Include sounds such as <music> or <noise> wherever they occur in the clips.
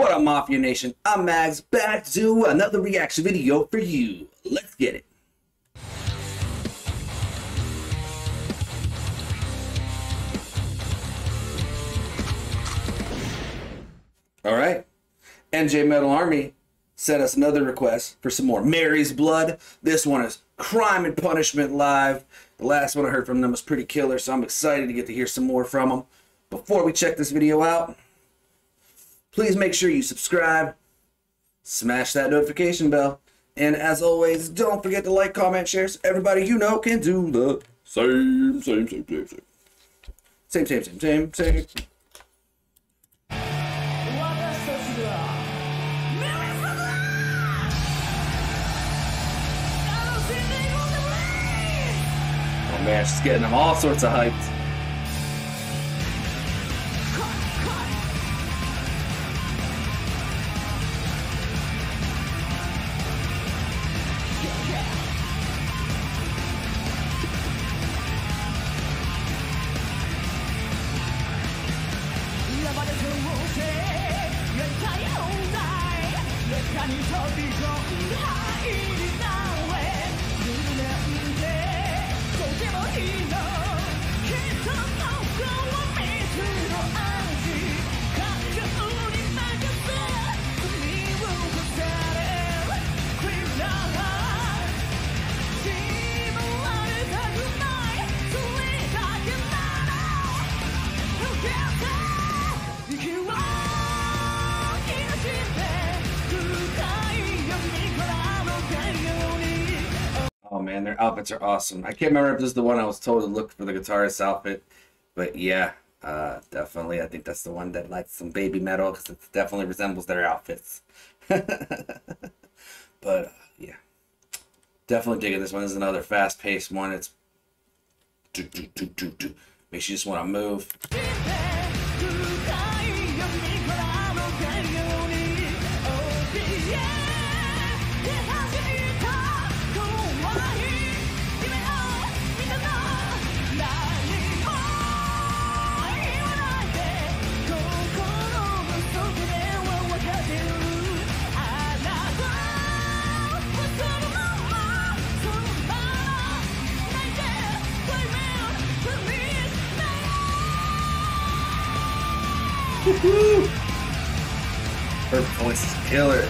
What up, Maffia Nation? I'm Magz, back to another reaction video for you. Let's get it. All right. NJ Metal Army sent us another request for some more Mary's Blood. This one is Crime and Punishment Live. The last one I heard from them was pretty killer, so I'm excited to get to hear some more from them. Before we check this video out, Please make sure you subscribe, smash that notification bell, and as always, don't forget to like, comment, share so everybody you know can do the same, same, same, same, same. Same, same, same, same, same. Oh man, she's getting them all sorts of hyped. 楽しんでいこうぜ Oh man, she's man, their outfits are awesome. I can't remember if this is the one I was told to look for the guitarist outfit, but yeah, uh, definitely. I think that's the one that likes some Babymetal because it definitely resembles their outfits. <laughs> but uh, yeah, definitely digging this one. This is another fast-paced one. It's do do do do do. Makes you just want to move. Her voice is killer.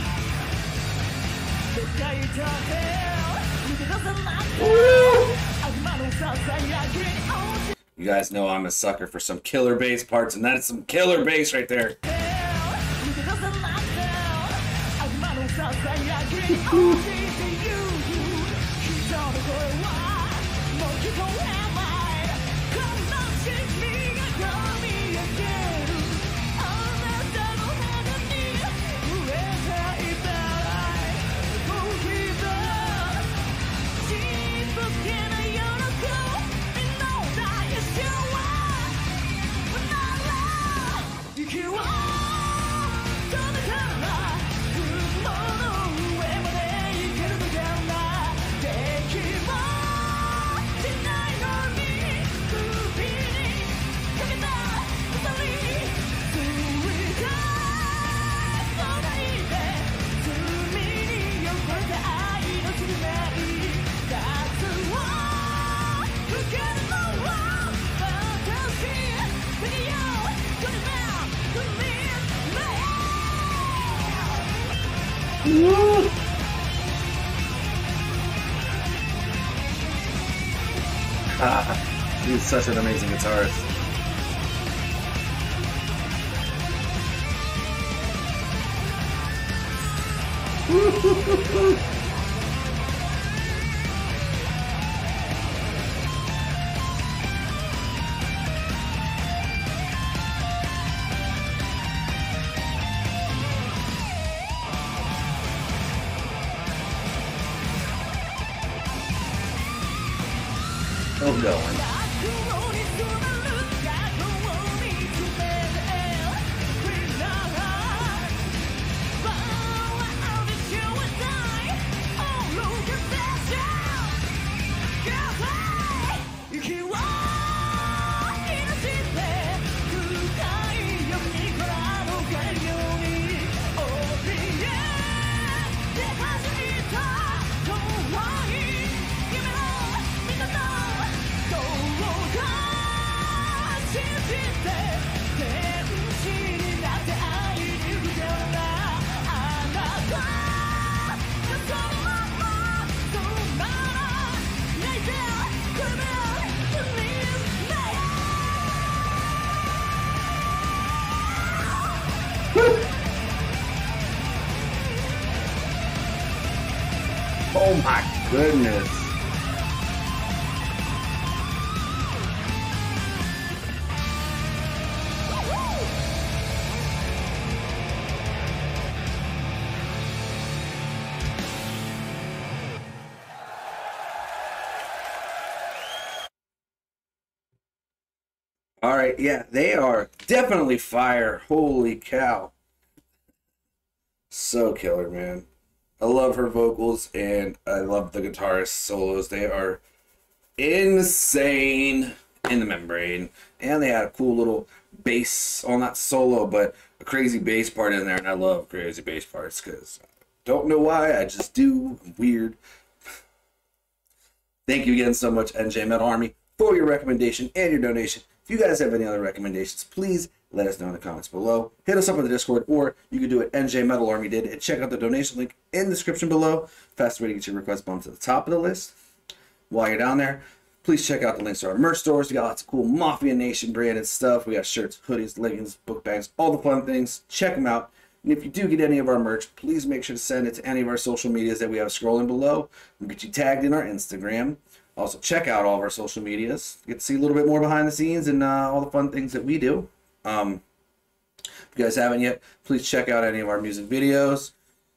You guys know I'm a sucker for some killer bass parts, and that is some killer bass right there. <laughs> Ah, he's such an amazing guitarist. <laughs> Still going. Oh my goodness. All right, yeah, they are definitely fire. Holy cow. So killer, man. I love her vocals and I love the guitarist solos. They are insane in the membrane. And they had a cool little bass, well, that solo, but a crazy bass part in there. And I love crazy bass parts because don't know why, I just do. I'm weird. Thank you again so much, NJ Metal Army, for your recommendation and your donation. If you guys have any other recommendations, please let us know in the comments below. Hit us up on the Discord, or you can do what NJ Metal Army did and check out the donation link in the description below. Fast way to get your request bumped to the top of the list. While you're down there, please check out the links to our merch stores. We got lots of cool Maffia Nation branded stuff. We got shirts, hoodies, leggings, book bags, all the fun things. Check them out. And if you do get any of our merch, please make sure to send it to any of our social medias that we have scrolling below. We'll get you tagged in our Instagram. Also, check out all of our social medias. Get to see a little bit more behind the scenes and uh, all the fun things that we do. Um, if you guys haven't yet, please check out any of our music videos.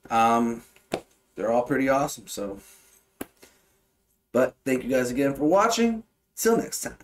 Um, they're all pretty awesome. So, but thank you guys again for watching. Till next time.